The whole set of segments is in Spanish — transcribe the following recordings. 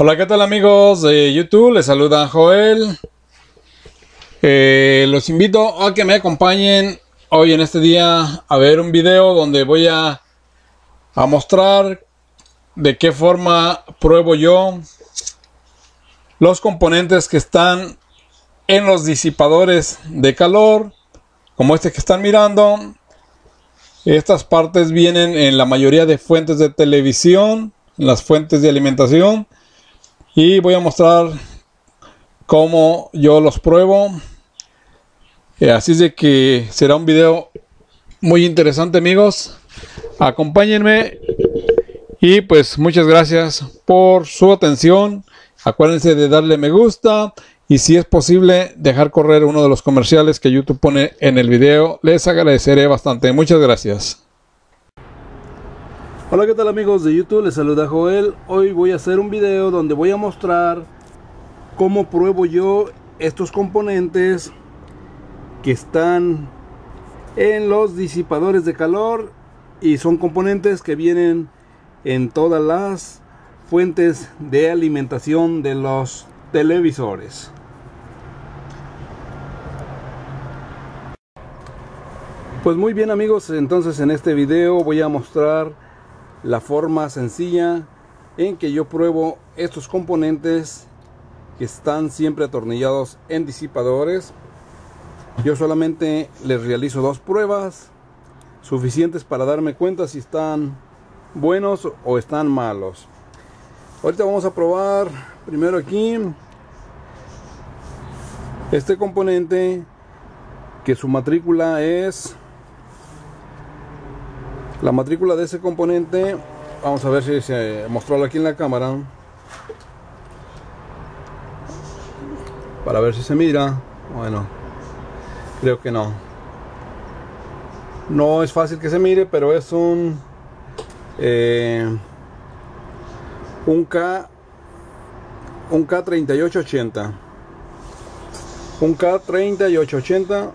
Hola, ¿qué tal amigos de YouTube? Les saluda Joel. Eh, los invito a que me acompañen hoy en este día a ver un video donde voy a, a mostrar de qué forma pruebo yo los componentes que están en los disipadores de calor como este que están mirando estas partes vienen en la mayoría de fuentes de televisión las fuentes de alimentación y voy a mostrar cómo yo los pruebo. Eh, así es de que será un video muy interesante amigos. Acompáñenme. Y pues muchas gracias por su atención. Acuérdense de darle me gusta. Y si es posible dejar correr uno de los comerciales que YouTube pone en el video. Les agradeceré bastante. Muchas gracias Hola qué tal amigos de YouTube, les saluda Joel. Hoy voy a hacer un video donde voy a mostrar cómo pruebo yo estos componentes que están en los disipadores de calor y son componentes que vienen en todas las fuentes de alimentación de los televisores. Pues muy bien amigos, entonces en este video voy a mostrar la forma sencilla en que yo pruebo estos componentes que están siempre atornillados en disipadores. Yo solamente les realizo dos pruebas suficientes para darme cuenta si están buenos o están malos. Ahorita vamos a probar primero aquí este componente que su matrícula es la matrícula de ese componente, vamos a ver si se mostró aquí en la cámara. Para ver si se mira. Bueno, creo que no. No es fácil que se mire, pero es un eh, un K un K3880 un K3880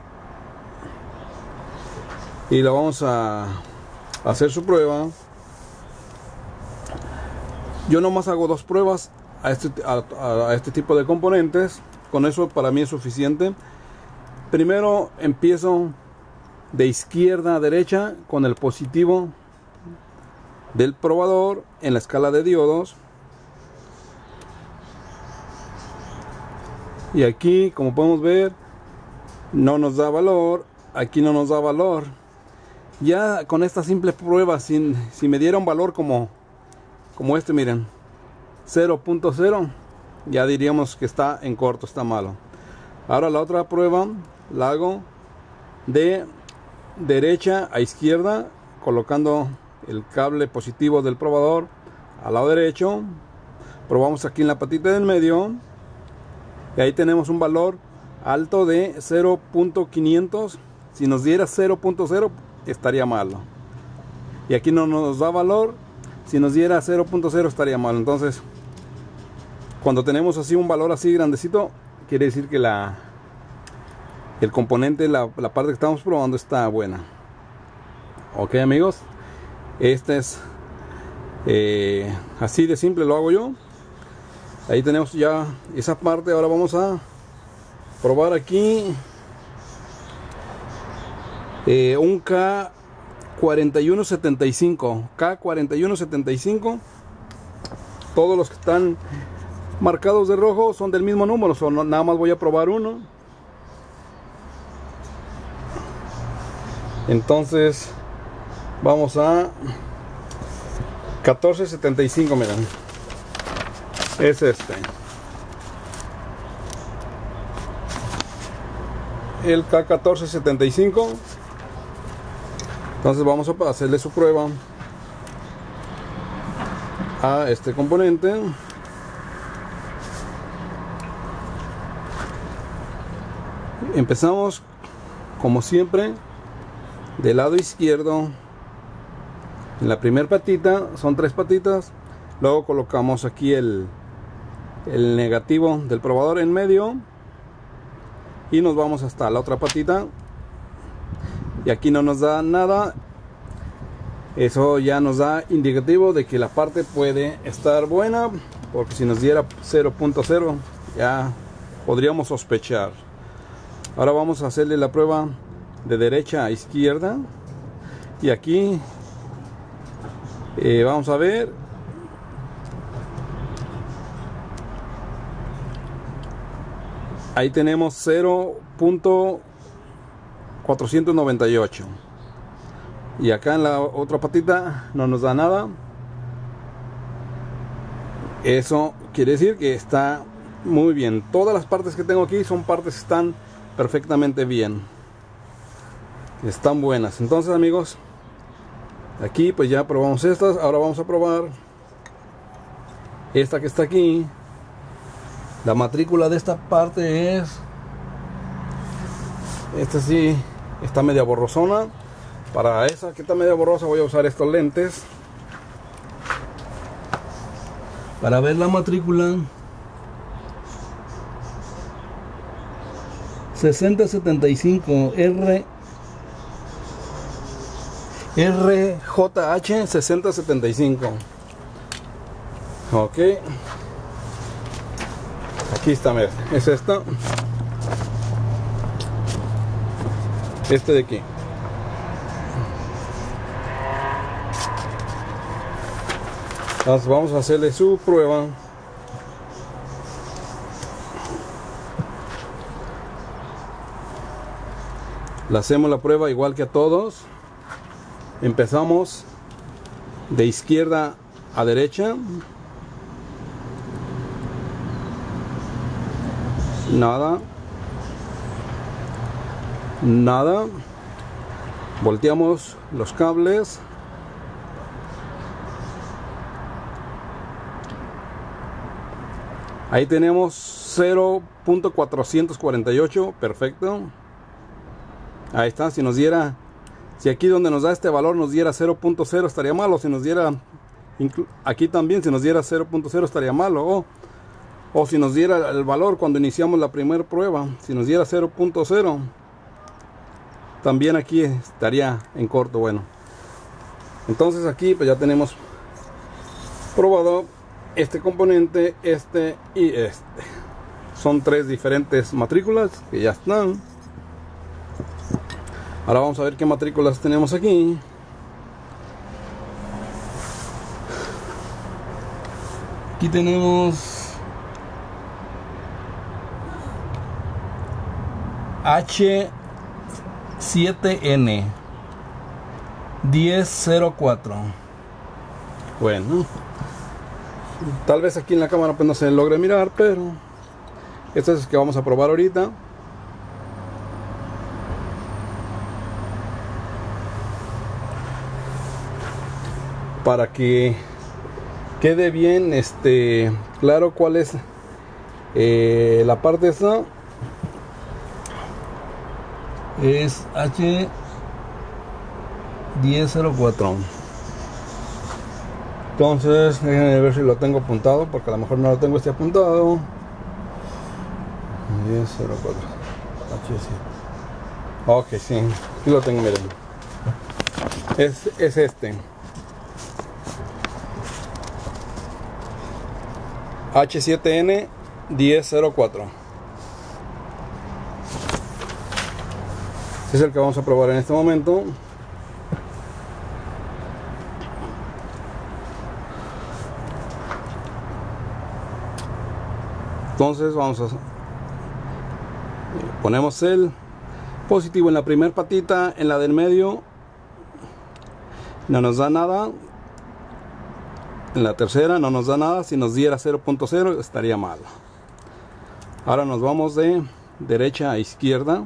y lo vamos a hacer su prueba. Yo nomás hago dos pruebas a este, a, este tipo de componentes. Con eso para mí es suficiente. Primero empiezo de izquierda a derecha con el positivo del probador en la escala de diodos. Y aquí, como podemos ver, no nos da valor. Aquí no nos da valor ya con esta simple prueba, si, si me diera un valor como, como este, miren, 0.0, ya diríamos que está en corto, está malo. Ahora la otra prueba la hago de derecha a izquierda, colocando el cable positivo del probador al lado derecho. Probamos aquí en la patita del medio. Y ahí tenemos un valor alto de 0.500. Si nos diera 0.0, estaría malo. Y aquí no nos da valor. Si nos diera 0.0 estaría malo. Entonces, cuando tenemos así un valor así grandecito, quiere decir que la el componente, la, parte que estamos probando está buena. Ok amigos, este es eh, así de simple lo hago yo. Ahí tenemos ya esa parte. Ahora vamos a probar aquí eh, un K4175 K4175 todos los que están marcados de rojo son del mismo número son, nada más voy a probar uno. Entonces vamos a 1475 miren. Es este. El K1475 entonces vamos a hacerle su prueba a este componente. Empezamos como siempre del lado izquierdo. En la primera patita son tres patitas. Luego colocamos aquí el, el negativo del probador en medio. Y nos vamos hasta la otra patita y aquí no nos da nada Eso ya nos da indicativo de que la parte puede estar buena, porque si nos diera 0.0 ya podríamos sospechar. Ahora vamos a hacerle la prueba de derecha a izquierda. Y aquí eh, vamos a ver. Ahí tenemos 0.498. Y acá en la otra patita no nos da nada. Eso quiere decir que está muy bien. Todas las partes que tengo aquí son partes que están perfectamente bien. Están buenas. Entonces amigos, aquí pues ya probamos estas. Ahora vamos a probar esta que está aquí. La matrícula de esta parte es... Esta sí está media borrosona. Para esa que está media borrosa voy a usar estos lentes. Para ver la matrícula 6075 R RJH 6075 ok aquí está es esta este de aquí Entonces vamos a hacerle su prueba Le hacemos la prueba igual que a todos. Empezamos de izquierda a derecha. Nada. Nada. Volteamos los cables. Ahí tenemos 0.448, perfecto. Ahí está, si nos diera, si aquí donde nos da este valor nos diera 0.0 estaría malo, si nos diera, aquí también si nos diera 0.0 estaría malo, o, o si nos diera el valor cuando iniciamos la primera prueba, si nos diera 0.0, también aquí estaría en corto, bueno. Entonces aquí pues ya tenemos probado este componente, este y este. Son tres diferentes matrículas que ya están. Ahora vamos a ver qué matrículas tenemos aquí. Aquí tenemos H7N 1004. Bueno, tal vez aquí en la cámara pues no se logre mirar, pero esto es que vamos a probar ahorita. para que quede bien este claro cuál es eh, la parte esa es H 1004 entonces déjenme ver si lo tengo apuntado porque a lo mejor no lo tengo este apuntado. 1004 H7 ok sí aquí lo tengo miren. Es, es este. H7N 1004. Es el que vamos a probar en este momento. Entonces vamos a ponemos el positivo en la primera patita, en la del medio no nos da nada, en la tercera no nos da nada. Si nos diera 0.0 estaría mal. Ahora nos vamos de derecha a izquierda.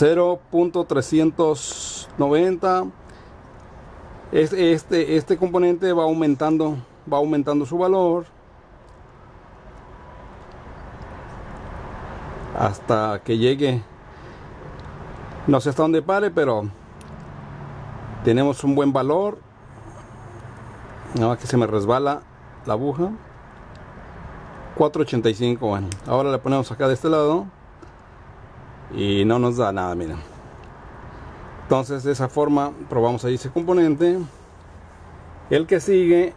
.390 este, este, este componente va aumentando va aumentando su valor hasta que llegue no sé hasta dónde pare, pero tenemos un buen valor. Nada más que se me resbala la aguja. 485 bueno ahora le ponemos acá de este lado y no nos da nada miren entonces de esa forma probamos ahí ese componente. El que sigue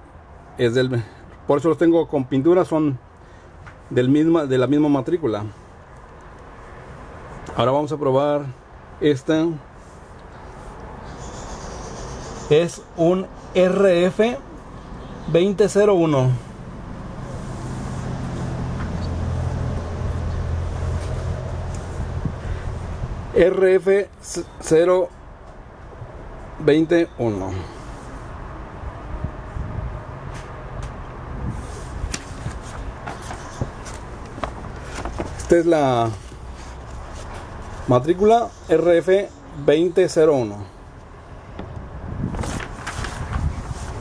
es del por eso los tengo con pintura son del misma de la misma matrícula. Ahora vamos a probar esta. Es un RF 2001 RF 021 Esta es la matrícula RF 2001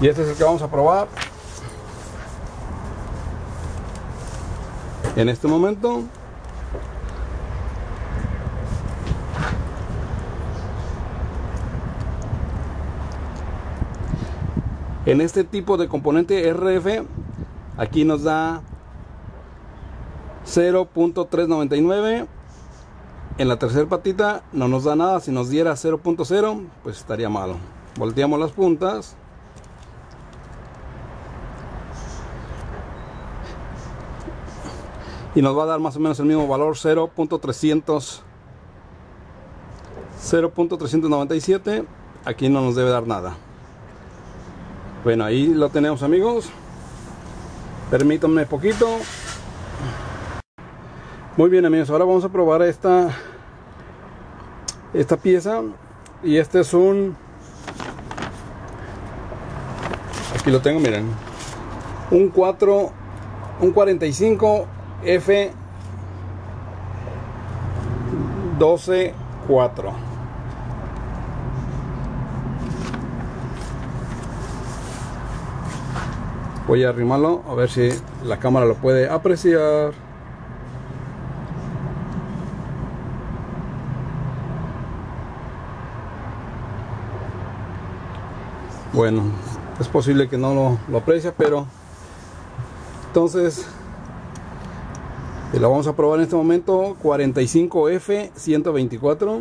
y este es el que vamos a probar en este momento En este tipo de componente RF, aquí nos da 0.399. En la tercera patita no nos da nada. Si nos diera 0.0, pues estaría malo. Volteamos las puntas. Y nos va a dar más o menos el mismo valor 0.300 0.397 aquí no nos debe dar nada bueno, ahí lo tenemos amigos. Permítanme poquito. Muy bien amigos, ahora vamos a probar esta esta pieza y este es un aquí lo tengo, miren. Un 4 un 45 F 12 4 voy a arrimarlo a ver si la cámara lo puede apreciar. Bueno es posible que no lo, lo aprecia pero entonces lo vamos a probar en este momento 45F 124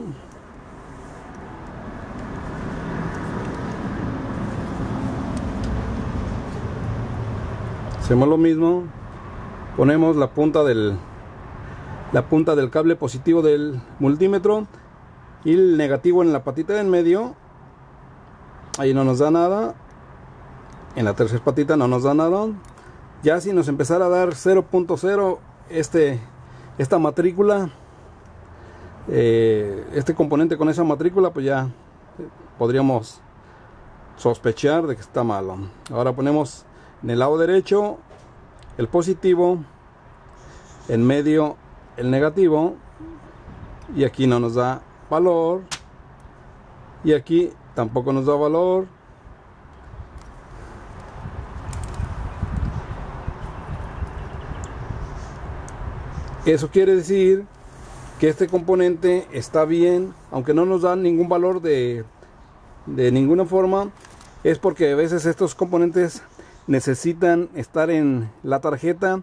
hacemos lo mismo. Ponemos la punta del la punta del cable positivo del multímetro y el negativo en la patita del medio. Ahí no nos da nada. En la tercera patita no nos da nada. Ya si nos empezara a dar 0.0 este esta matrícula eh, este componente con esa matrícula pues ya podríamos sospechar de que está malo. Ahora ponemos en el lado derecho el positivo en medio el negativo y aquí no nos da valor y aquí tampoco nos da valor. Eso quiere decir que este componente está bien aunque no nos da ningún valor de, de ninguna forma es porque a veces estos componentes necesitan estar en la tarjeta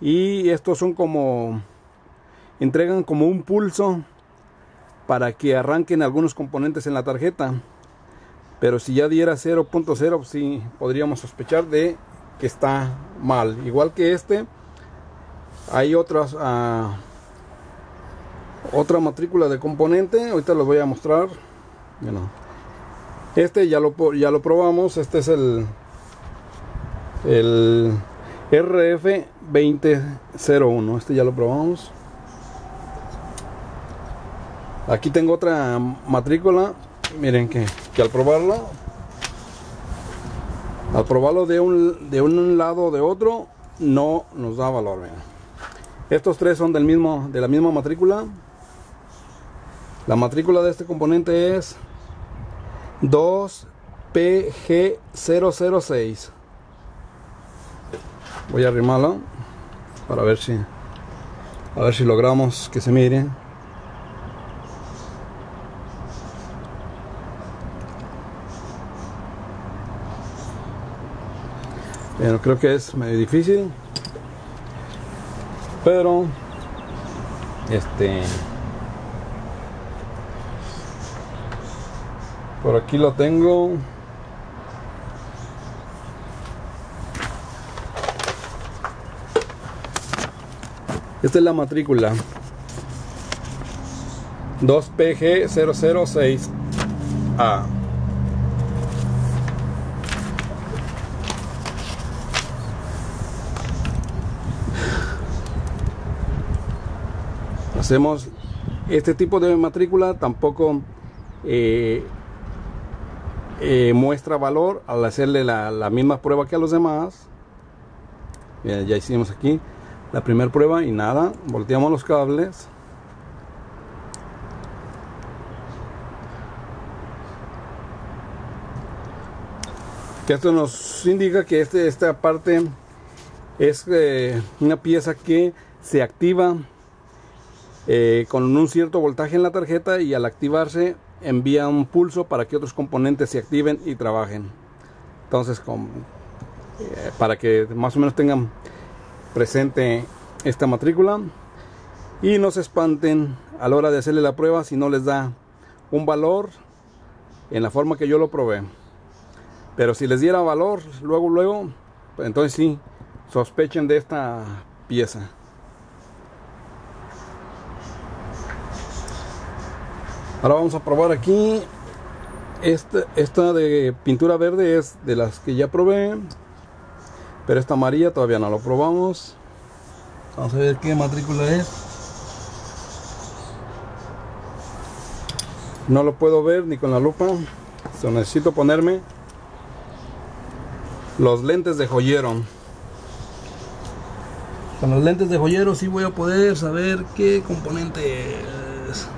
y estos son como entregan como un pulso para que arranquen algunos componentes en la tarjeta. Pero si ya diera 0.0 pues sí podríamos sospechar de que está mal. Igual que este hay otras uh, otra matrícula de componente. Ahorita los voy a mostrar. Bueno, este ya lo, ya lo probamos. Este es el el RF 2001 este ya lo probamos. Aquí tengo otra matrícula miren que, que al probarlo al probarlo de un, de un lado o de otro no nos da valor estos tres son del mismo de la misma matrícula. La matrícula de este componente es 2PG006 voy a arrimarlo para ver si a ver si logramos que se mire bueno creo que es medio difícil Pedro. Este. Por aquí lo tengo. Esta es la matrícula 2PG006A. Hacemos este tipo de matrícula, tampoco eh, eh, muestra valor al hacerle la, la, misma prueba que a los demás. ya hicimos aquí la primera prueba y nada, volteamos los cables. Que esto nos indica que este, esta parte es eh, una pieza que se activa eh, con un cierto voltaje en la tarjeta y al activarse envía un pulso para que otros componentes se activen y trabajen. Entonces, eh, para que más o menos tengan presente esta matrícula y no se espanten a la hora de hacerle la prueba si no les da un valor en la forma que yo lo probé. Pero si les diera valor luego, luego, pues entonces sí, sospechen de esta pieza. Ahora vamos a probar aquí. Esta, esta de pintura verde es de las que ya probé. Pero esta amarilla todavía no lo probamos. Vamos a ver qué matrícula es. No lo puedo ver ni con la lupa. So, necesito ponerme los lentes de joyero. Con los lentes de joyero sí voy a poder saber qué componente es.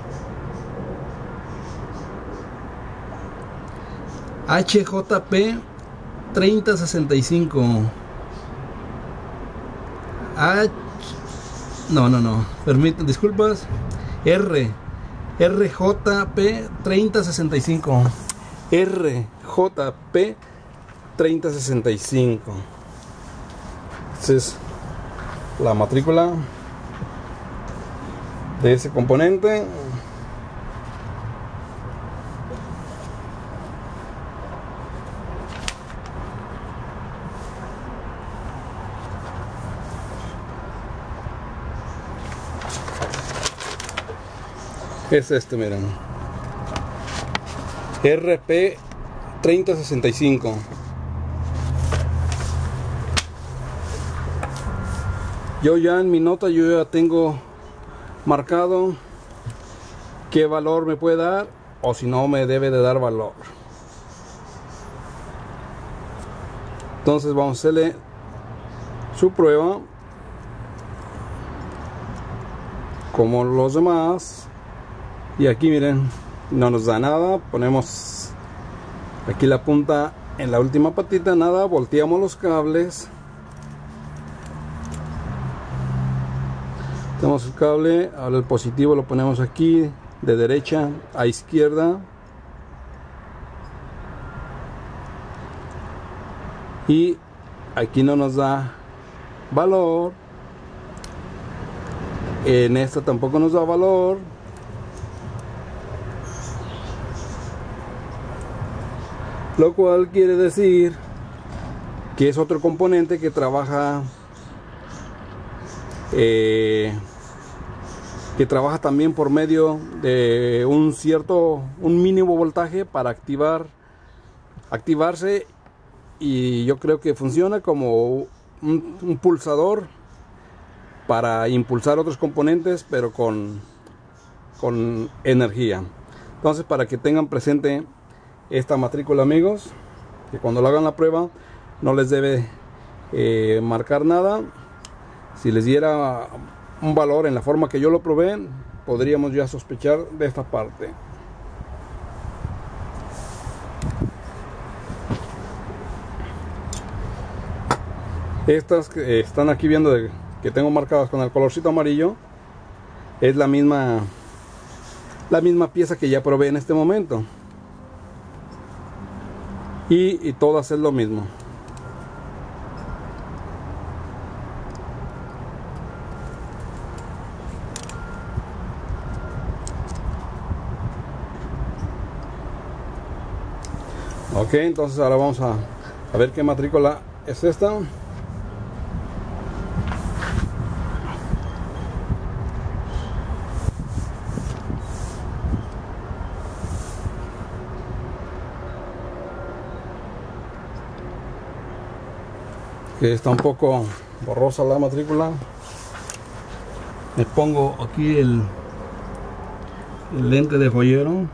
HJP 3065 H. No, no, no. Permiten, disculpas. R. RJP 3065. RJP 3065. Esa es la matrícula de ese componente. Es este, miren. RP 3065. Yo ya en mi nota yo ya tengo marcado qué valor me puede dar o si no me debe de dar valor. Entonces vamos a hacerle su prueba como los demás y aquí miren no nos da nada ponemos aquí la punta en la última patita nada volteamos los cables. Tenemos el cable ahora el positivo lo ponemos aquí de derecha a izquierda. Y aquí no nos da valor. En esta tampoco nos da valor lo cual quiere decir que es otro componente que trabaja eh, que trabaja también por medio de un cierto un mínimo voltaje para activar activarse. Y yo creo que funciona como un, un pulsador para impulsar otros componentes pero con con energía. Entonces para que tengan presente esta matrícula amigos que cuando lo hagan la prueba no les debe eh, marcar nada. Si les diera un valor en la forma que yo lo probé podríamos ya sospechar de esta parte. Estas que están aquí viendo que tengo marcadas con el colorcito amarillo es la misma la misma pieza que ya probé en este momento y, y todas es lo mismo. Ok entonces ahora vamos a, a ver qué matrícula es esta. Que está un poco borrosa la matrícula. Me pongo aquí el, el lente de joyero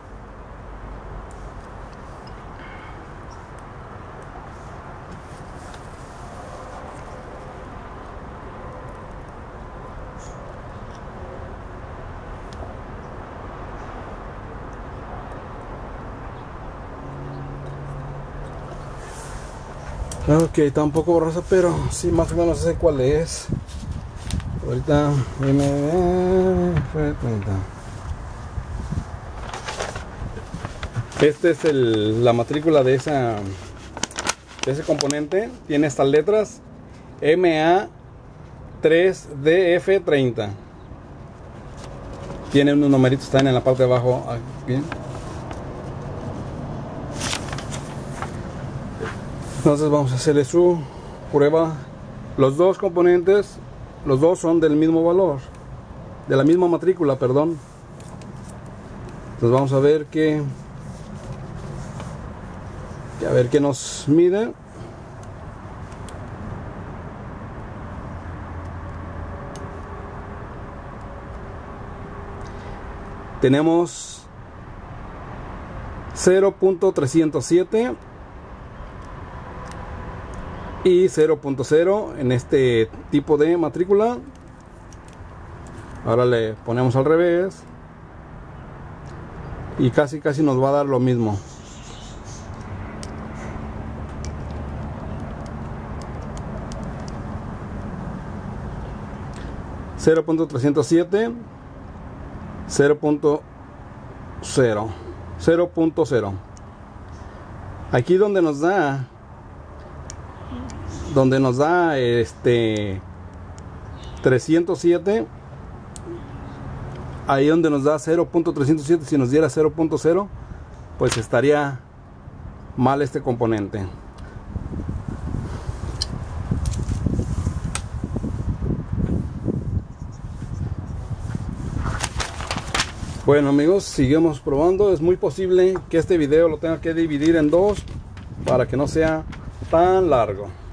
Ok, está un poco borrosa, pero sí, más o menos sé cuál es. Ahorita, Este es el, la matrícula de, esa, de ese componente. Tiene estas letras MA3DF30. Tiene unos numeritos, están en la parte de abajo. Aquí. Entonces vamos a hacerle su prueba. Los dos componentes los dos son del mismo valor de la misma matrícula perdón. Entonces vamos a ver que a ver qué nos mide. Tenemos 0.307 y 0.0 en este tipo de matrícula. Ahora le ponemos al revés. Y casi casi nos va a dar lo mismo .307 0.0 0.0 aquí donde nos da donde nos da este 307 ahí donde nos da 0.307 si nos diera 0.0 pues estaría mal este componente. Bueno amigos seguimos probando. Es muy posible que este video lo tenga que dividir en dos para que no sea tan largo